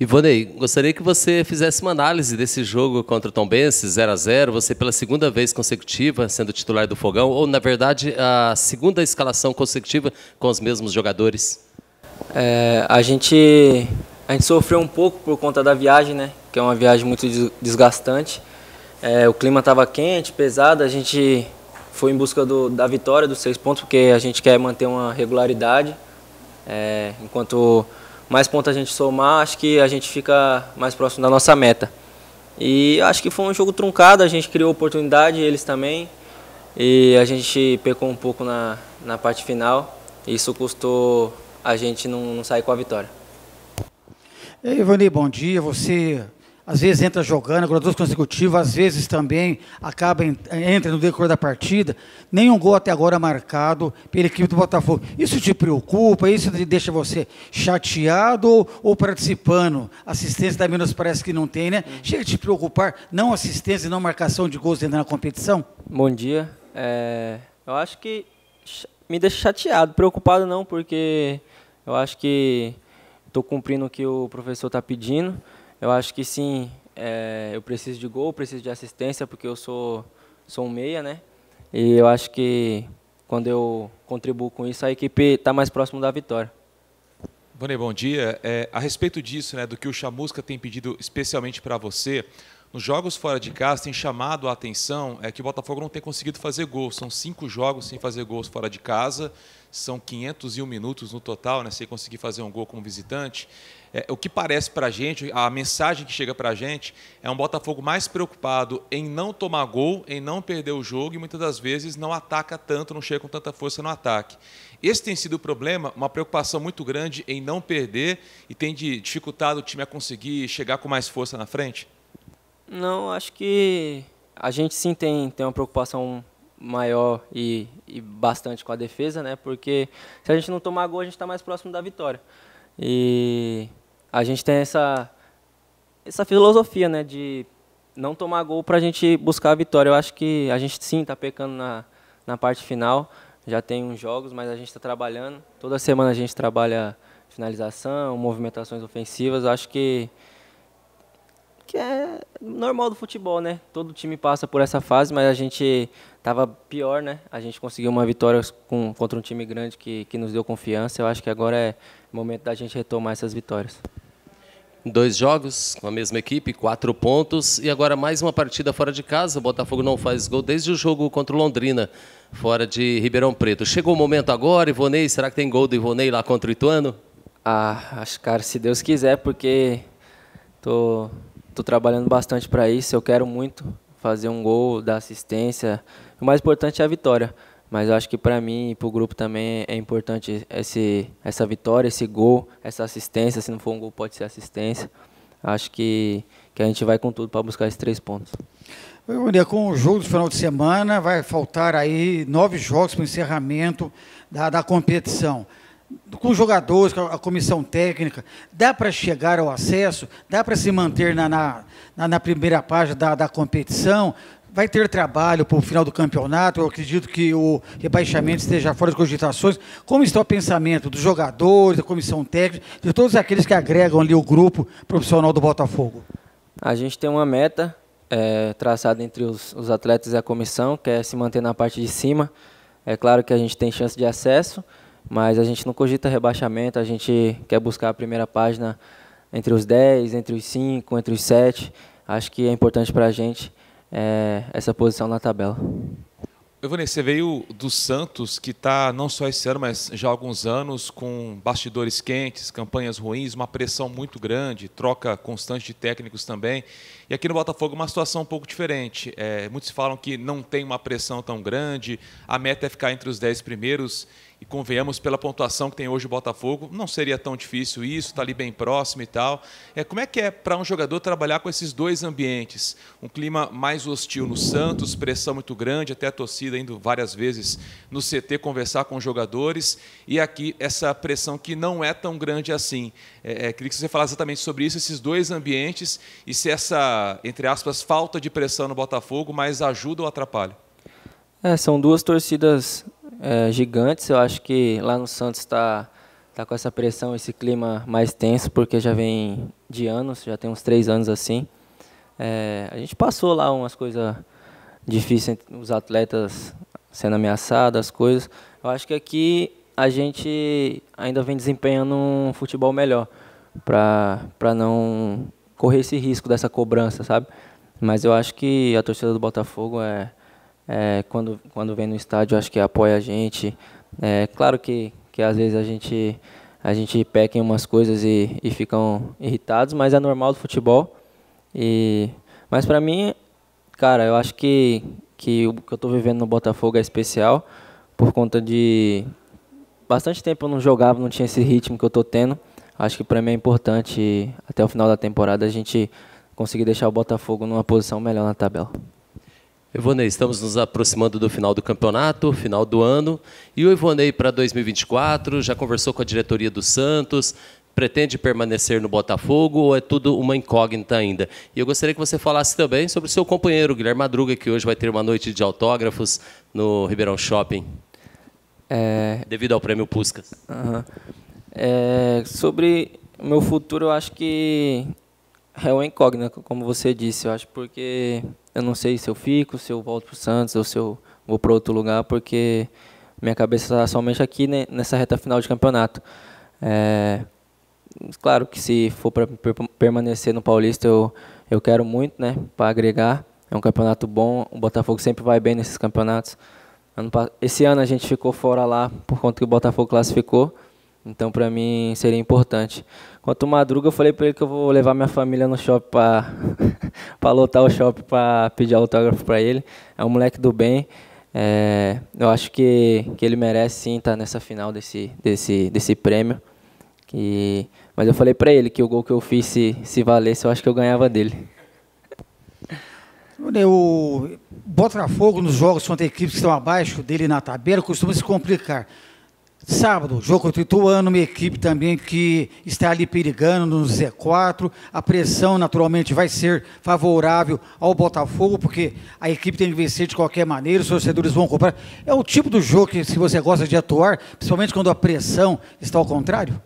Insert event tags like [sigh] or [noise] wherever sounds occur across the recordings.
Ivonei, gostaria que você fizesse uma análise desse jogo contra o Tom Bense, 0 a 0 você pela segunda vez consecutiva sendo titular do Fogão, ou na verdade a segunda escalação consecutiva com os mesmos jogadores? É, a, gente, a gente sofreu um pouco por conta da viagem, né? que é uma viagem muito desgastante. É, o clima estava quente, pesado, a gente foi em busca do, da vitória, dos seis pontos, porque a gente quer manter uma regularidade. É, enquanto mais pontos a gente somar, acho que a gente fica mais próximo da nossa meta. E acho que foi um jogo truncado, a gente criou oportunidade, eles também. E a gente pecou um pouco na, na parte final. Isso custou a gente não, não sair com a vitória. Ei, Ivani, bom dia. Você às vezes entra jogando, agora duas consecutivas, às vezes também acaba entra no decorrer da partida. Nenhum gol até agora marcado pela equipe do Botafogo. Isso te preocupa? Isso deixa você chateado ou, participando? Assistência da menos parece que não tem, né? Chega a te preocupar, não assistência e não marcação de gols dentro da competição? Bom dia. É, eu acho que me deixa chateado, preocupado não, porque eu acho que estou cumprindo o que o professor está pedindo. Eu acho que sim, é, eu preciso de gol, preciso de assistência, porque eu sou, sou um meia, né? E eu acho que quando eu contribuo com isso, a equipe está mais próximo da vitória. Bonê, bom dia. É, a respeito disso, né, do que o Chamusca tem pedido especialmente para você, nos jogos fora de casa tem chamado a atenção é que o Botafogo não tem conseguido fazer gols. São cinco jogos sem fazer gols fora de casa, são 501 minutos no total, né, sem conseguir fazer um gol como visitante. É, o que parece para a gente, a mensagem que chega para a gente, é um Botafogo mais preocupado em não tomar gol, em não perder o jogo e muitas das vezes não ataca tanto, não chega com tanta força no ataque. Esse tem sido o problema, uma preocupação muito grande em não perder e tem dificultado o time a conseguir chegar com mais força na frente? Não, acho que a gente sim tem, tem uma preocupação maior e, e bastante com a defesa, né? Porque se a gente não tomar gol, a gente está mais próximo da vitória. E a gente tem essa, essa filosofia né, de não tomar gol para a gente buscar a vitória. Eu acho que a gente sim está pecando na, na parte final. Já tem uns jogos, mas a gente está trabalhando. Toda semana a gente trabalha finalização, movimentações ofensivas. Eu acho que, que é normal do futebol, né? Todo time passa por essa fase, mas a gente estava pior, né? A gente conseguiu uma vitória com, contra um time grande que, que nos deu confiança. Eu acho que agora é momento da gente retomar essas vitórias. Dois jogos com a mesma equipe, quatro pontos. E agora mais uma partida fora de casa. O Botafogo não faz gol desde o jogo contra o Londrina, fora de Ribeirão Preto. Chegou o momento agora, Ivonei. Será que tem gol do Ivonei lá contra o Ituano? Ah, acho, cara, se Deus quiser, porque tô, tô trabalhando bastante para isso. Eu quero muito fazer um gol, dar assistência. O mais importante é a vitória. Mas eu acho que para mim e para o grupo também é importante esse, essa vitória, esse gol, essa assistência. Se não for um gol, pode ser assistência. Acho que, que a gente vai com tudo para buscar esses três pontos. Olha, com o jogo do final de semana, vai faltar aí nove jogos para o encerramento da, da competição. Com os jogadores, com a comissão técnica, dá para chegar ao acesso? Dá para se manter na, na, na, primeira página da, da competição? vai ter trabalho para o final do campeonato. Eu acredito que o rebaixamento esteja fora de cogitações. Como está o pensamento dos jogadores, da comissão técnica, de todos aqueles que agregam ali o grupo profissional do Botafogo? A gente tem uma meta é, traçada entre os, os atletas e a comissão, que é se manter na parte de cima. É claro que a gente tem chance de acesso, mas a gente não cogita rebaixamento, a gente quer buscar a primeira página entre os 10, entre os 5, entre os 7. Acho que é importante para a gente é, essa posição na tabela. Evone, você veio do Santos, que está não só esse ano, mas já há alguns anos, com bastidores quentes, campanhas ruins, uma pressão muito grande, troca constante de técnicos também. E aqui no Botafogo uma situação um pouco diferente. É, muitos falam que não tem uma pressão tão grande, a meta é ficar entre os dez primeiros e convenhamos pela pontuação que tem hoje o Botafogo, não seria tão difícil isso, está ali bem próximo e tal. É, como é que é para um jogador trabalhar com esses dois ambientes? Um clima mais hostil no Santos, pressão muito grande, até a torcida indo várias vezes no CT conversar com os jogadores, e aqui essa pressão que não é tão grande assim. É, é, queria que você falasse exatamente sobre isso, esses dois ambientes, e se essa, entre aspas, falta de pressão no Botafogo mais ajuda ou atrapalha? É, são duas torcidas é, gigantes. Eu acho que lá no Santos está tá com essa pressão, esse clima mais tenso, porque já vem de anos, já tem uns três anos assim. É, a gente passou lá umas coisas difíceis, os atletas sendo ameaçados, as coisas. Eu acho que aqui a gente ainda vem desempenhando um futebol melhor, para não correr esse risco dessa cobrança, sabe? Mas eu acho que a torcida do Botafogo é, é quando, quando vem no estádio, acho que apoia a gente. É claro que, que às vezes a gente, a gente peca em umas coisas e, e ficam irritados, mas é normal do futebol. E, mas para mim, cara, eu acho que, que o que eu estou vivendo no Botafogo é especial por conta de bastante tempo eu não jogava, não tinha esse ritmo que eu estou tendo. Acho que para mim é importante até o final da temporada a gente conseguir deixar o Botafogo numa posição melhor na tabela. Ivonei, estamos nos aproximando do final do campeonato, final do ano. E o Ivonei para 2024 já conversou com a diretoria do Santos, pretende permanecer no Botafogo ou é tudo uma incógnita ainda? E eu gostaria que você falasse também sobre o seu companheiro, Guilherme Madruga, que hoje vai ter uma noite de autógrafos no Ribeirão Shopping. É... Devido ao prêmio Puscas. Uhum. É... Sobre o meu futuro, eu acho que é uma incógnita, como você disse. Eu acho porque eu não sei se eu fico, se eu volto para o Santos ou se eu vou para outro lugar, porque minha cabeça está somente aqui né, nessa reta final de campeonato. É, claro que se for para permanecer no Paulista, eu, eu quero muito, né, para agregar. É um campeonato bom, o Botafogo sempre vai bem nesses campeonatos. Esse ano a gente ficou fora lá por conta que o Botafogo classificou. Então, para mim, seria importante. Quanto Madruga, eu falei para ele que eu vou levar minha família no shopping para [laughs] lotar o shopping para pedir autógrafo para ele. É um moleque do bem. É, eu acho que, que ele merece sim estar nessa final desse, desse, desse prêmio. Que, mas eu falei para ele que o gol que eu fiz, se, se valesse, eu acho que eu ganhava dele. O Botafogo, nos jogos contra equipes que estão abaixo dele na tabela, costuma se complicar. Sábado, jogo contra o Ituano, uma equipe também que está ali perigando no Z4. A pressão, naturalmente, vai ser favorável ao Botafogo, porque a equipe tem que vencer de qualquer maneira, os torcedores vão comprar. É o tipo do jogo que, se você gosta de atuar, principalmente quando a pressão está ao contrário?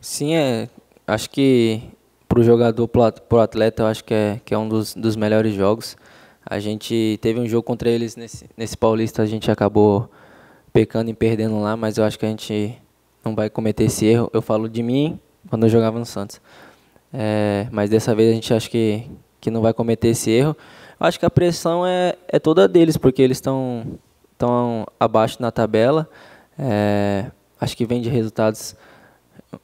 Sim, é. Acho que para o jogador, para o atleta, eu acho que é, que é um dos, dos melhores jogos. A gente teve um jogo contra eles nesse, nesse Paulista, a gente acabou pecando e perdendo lá, mas eu acho que a gente não vai cometer esse erro. Eu falo de mim quando eu jogava no Santos. É, mas dessa vez a gente acha que, que não vai cometer esse erro. Eu acho que a pressão é, é toda deles, porque eles estão tão abaixo na tabela. É, acho que vem de resultados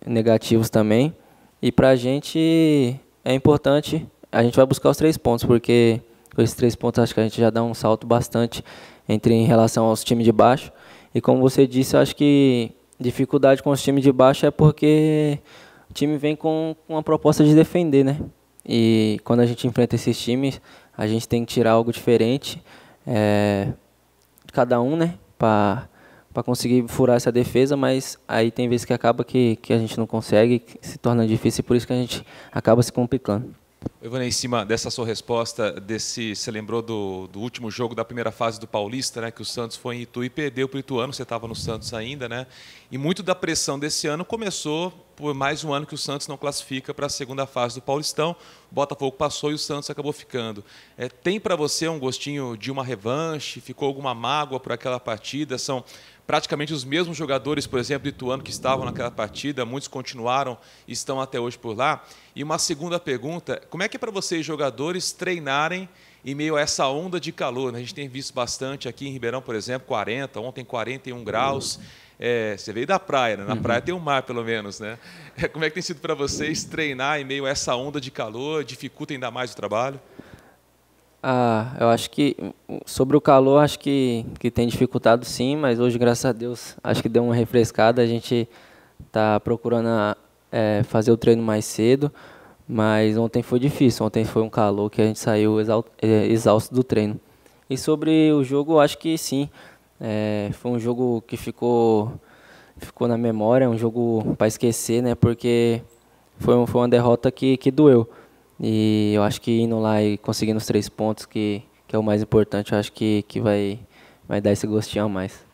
negativos também. E para a gente é importante, a gente vai buscar os três pontos, porque com esses três pontos acho que a gente já dá um salto bastante entre em relação aos times de baixo. E como você disse, acho que dificuldade com os times de baixo é porque o time vem com, uma proposta de defender, né? E quando a gente enfrenta esses times, a gente tem que tirar algo diferente, é, cada um, né? Para para conseguir furar essa defesa, mas aí tem vezes que acaba que, que a gente não consegue, se torna difícil e por isso que a gente acaba se complicando. Ivone, em cima dessa sua resposta, desse, você lembrou do, do, último jogo da primeira fase do Paulista, né, que o Santos foi em Itu e perdeu para o Ituano, você estava no Santos ainda, né? E muito da pressão desse ano começou por mais um ano que o Santos não classifica para a segunda fase do Paulistão. O Botafogo passou e o Santos acabou ficando. É, tem para você um gostinho de uma revanche? Ficou alguma mágoa por aquela partida? São praticamente os mesmos jogadores, por exemplo, do Ituano que estavam naquela partida, muitos continuaram e estão até hoje por lá. E uma segunda pergunta, como é que é para vocês, jogadores, treinarem em meio a essa onda de calor? Né? A gente tem visto bastante aqui em Ribeirão, por exemplo, 40, ontem 41 graus. É, você veio da praia, né? na uhum. praia tem um mar, pelo menos. Né? [laughs] Como é que tem sido para vocês treinar em meio a essa onda de calor? Dificulta ainda mais o trabalho? Ah, eu acho que sobre o calor acho que, que tem dificultado sim, mas hoje graças a Deus acho que deu uma refrescada. A gente está procurando é, fazer o treino mais cedo, mas ontem foi difícil. Ontem foi um calor que a gente saiu é, exausto do treino. E sobre o jogo, acho que sim. É, foi um jogo que ficou ficou na memória, um jogo para esquecer, né? Porque foi, foi uma derrota que, que doeu. E eu acho que indo lá e conseguindo os três pontos, que, que é o mais importante, eu acho que, que vai, vai dar esse gostinho a mais.